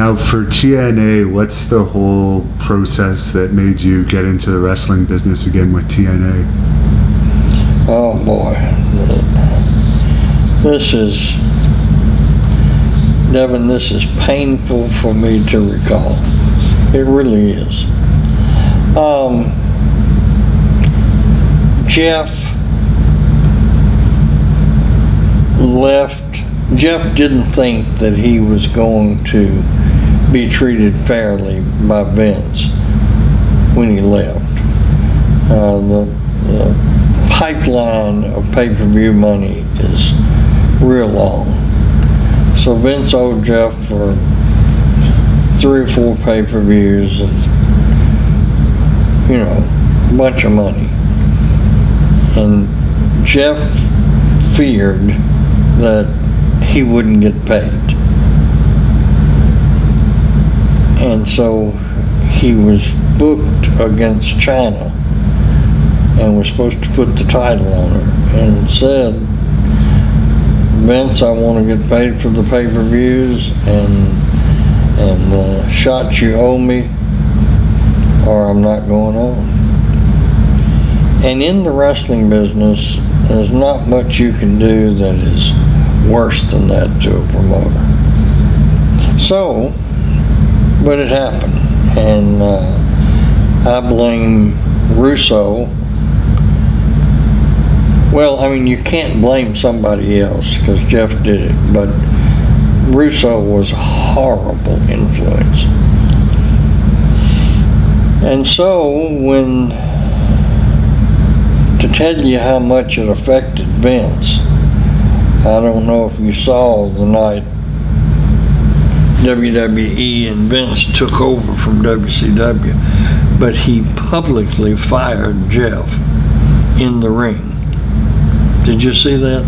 Now, for TNA, what's the whole process that made you get into the wrestling business again with TNA? Oh boy. This is, Devin, this is painful for me to recall. It really is. Um, Jeff left. Jeff didn't think that he was going to be treated fairly by Vince when he left. Uh, the, the pipeline of pay-per-view money is real long. So Vince owed Jeff for three or four pay-per-views and you know a bunch of money. And Jeff feared that he wouldn't get paid. And so he was booked against Chyna and was supposed to put the title on her and said, Vince, I want to get paid for the pay-per-views and and the shots you owe me or I'm not going on. And in the wrestling business, there's not much you can do that is worse than that to a promoter. So, but it happened. And uh, I blame Russo. Well, I mean, you can't blame somebody else because Jeff did it, but Russo was a horrible influence. And so, when to tell you how much it affected Vince, I don't know if you saw the night WWE and Vince took over from WCW, but he publicly fired Jeff in the ring. Did you see that?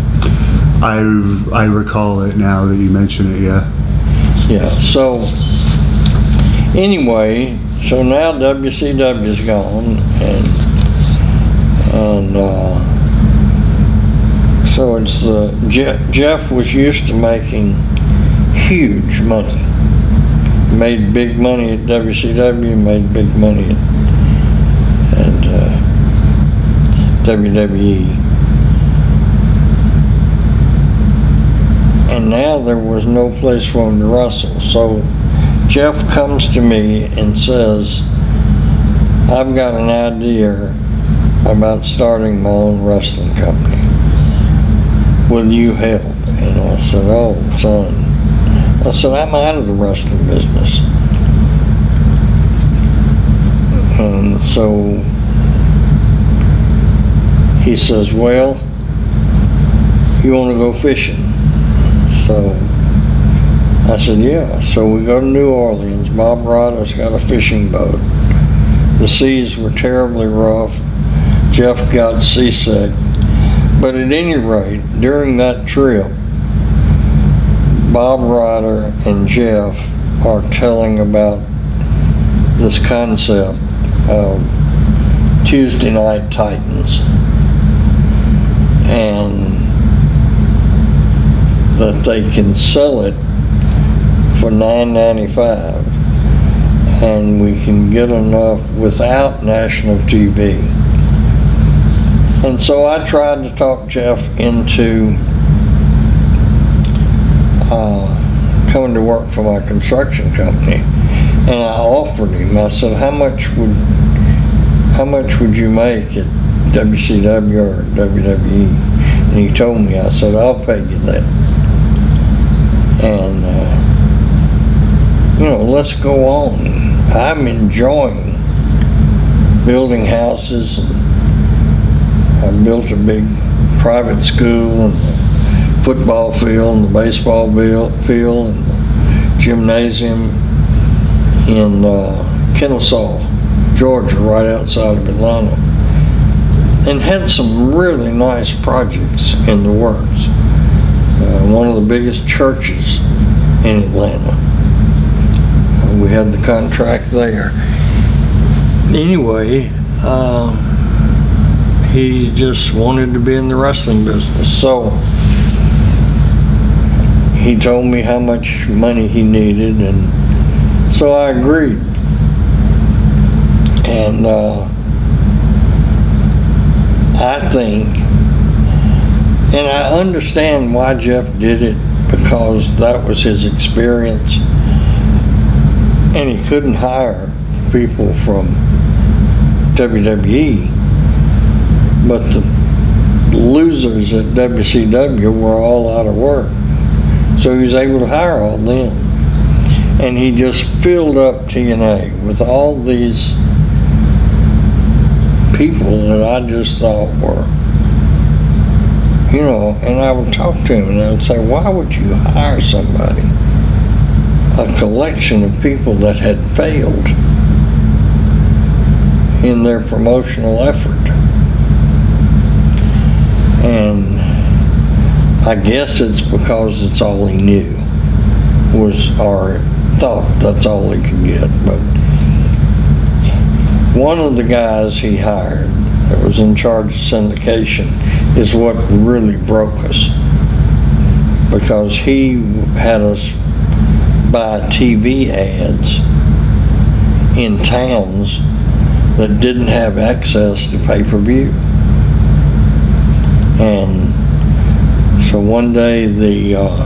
I, I recall it now that you mention it, yeah. Yeah, so anyway, so now WCW's gone and and uh, so it's uh, Jeff, Jeff was used to making huge money. Made big money at WCW, made big money at, at uh, WWE. And now there was no place for him to wrestle. So Jeff comes to me and says, I've got an idea about starting my own wrestling company. Will you help? And I said, Oh, son. I said, I'm out of the wrestling business. And so he says, Well, you want to go fishing? So I said, Yeah. So we go to New Orleans. Bob Ryder's got a fishing boat. The seas were terribly rough. Jeff got seasick. But at any rate, during that trip, Bob Ryder and Jeff are telling about this concept of Tuesday Night Titans and that they can sell it for $9.95 and we can get enough without national TV. And so I tried to talk Jeff into uh, coming to work for my construction company, and I offered him. I said, "How much would how much would you make at WCW or WWE?" And he told me. I said, "I'll pay you that." And uh, you know, let's go on. I'm enjoying building houses. And I built a big private school and football field and the baseball field and gymnasium in uh, Kennesaw, Georgia, right outside of Atlanta. And had some really nice projects in the works. Uh, one of the biggest churches in Atlanta. Uh, we had the contract there. Anyway, uh, he just wanted to be in the wrestling business. So he told me how much money he needed and So I agreed. And uh, I think, and I understand why Jeff did it because that was his experience. And he couldn't hire people from WWE, but the losers at WCW were all out of work. So he was able to hire all them. And he just filled up TNA with all these people that I just thought were, you know, and I would talk to him and I would say, why would you hire somebody? A collection of people that had failed in their promotional effort. And I guess it's because it's all he knew was, or thought that's all he could get. But one of the guys he hired that was in charge of syndication is what really broke us because he had us buy TV ads in towns that didn't have access to pay-per-view. And so one day the uh,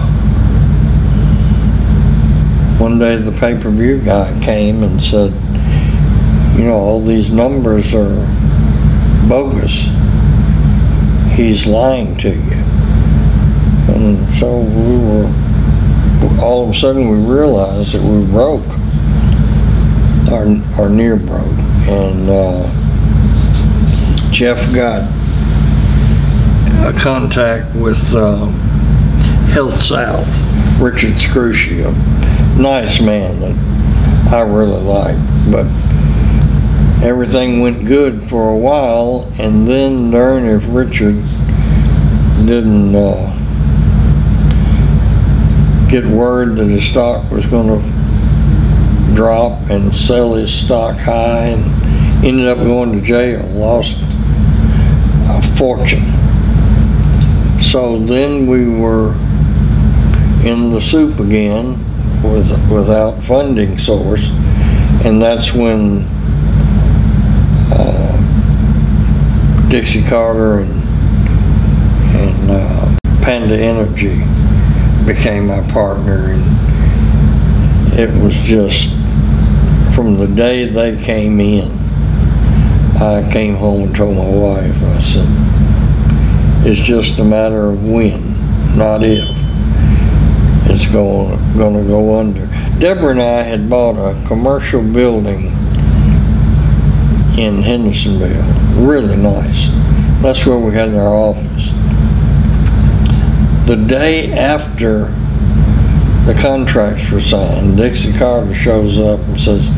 one day the pay-per-view guy came and said, you know, all these numbers are bogus. He's lying to you. And so we were, all of a sudden we realized that we broke, or, or near broke. And uh, Jeff got a contact with um, HealthSouth, Richard Scrushy, a nice man that I really like. But everything went good for a while, and then darn if Richard didn't uh, get word that his stock was going to drop and sell his stock high, and ended up going to jail, lost a fortune. So then we were in the soup again with without funding source, and that's when uh, Dixie Carter and and uh, Panda Energy became my partner, and it was just from the day they came in. I came home and told my wife, I said, it's just a matter of when, not if. It's going, going to go under. Deborah and I had bought a commercial building in Hendersonville, really nice. That's where we had our office. The day after the contracts were signed, Dixie Carter shows up and says,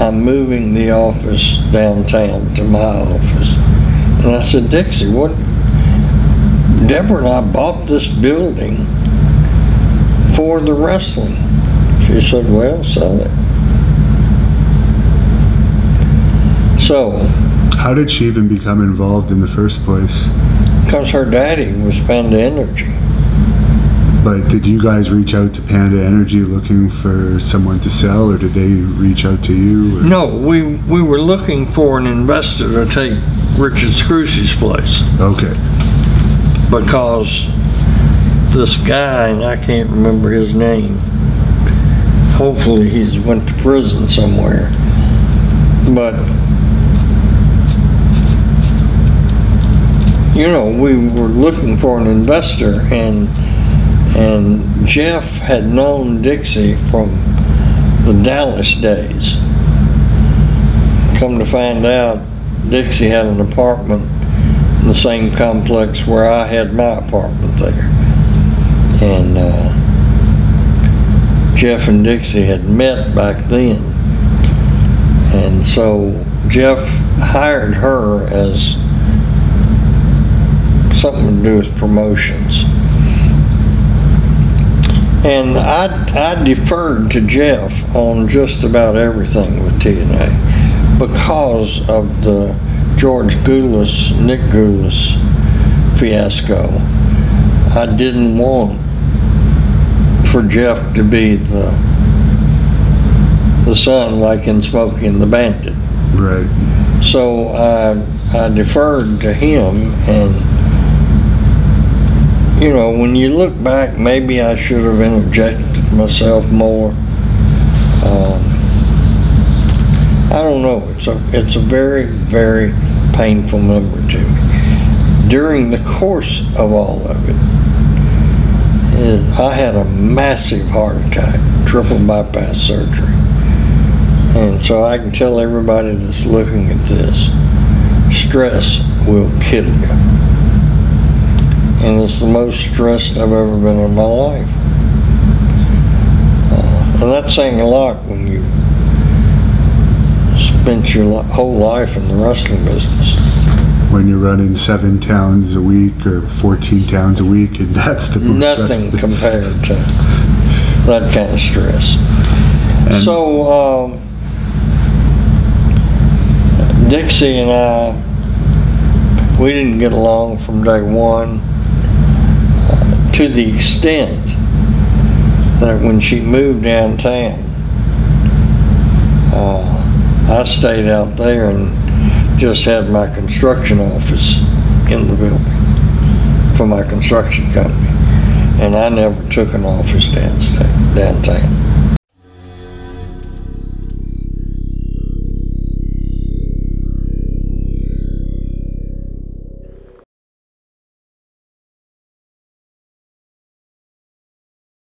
I'm moving the office downtown to my office. And I said, Dixie, what? Deborah and I bought this building for the wrestling. She said, well, sell it. So, How did she even become involved in the first place? because her daddy was Panda Energy. But did you guys reach out to Panda Energy looking for someone to sell, or did they reach out to you? or- No, we, we were looking for an investor to take Richard Scrushy's place Okay. Because this guy, and I can't remember his name, hopefully he's went to prison somewhere, but you know, we were looking for an investor and and Jeff had known Dixie from the Dallas days. Come to find out, Dixie had an apartment the same complex where I had my apartment there. And uh, Jeff and Dixie had met back then. And so Jeff hired her as something to do with promotions. And I, I deferred to Jeff on just about everything with TNA because of the George Gulas, Nick Gulas fiasco. I didn't want for Jeff to be the the son like in Smokey and the Bandit. Right. So I, I deferred to him and, you know, when you look back, maybe I should have interjected myself more. Um, I don't know. It's a, it's a very, very painful number to me. During the course of all of it, it- I had a massive heart attack, triple bypass surgery. And so I can tell everybody that's looking at this, stress will kill you. And it's the most stressed I've ever been in my life. Uh, and that's saying a lot spent your li- whole life in the wrestling business. When you're running seven towns a week or 14 towns a week, and that's the most Nothing compared to that kind of stress. And- So, um, Dixie and I, we didn't get along from day one uh, to the extent that when she moved downtown, uh, I stayed out there and just had my construction office in the building for my construction company. And I never took an office downtown.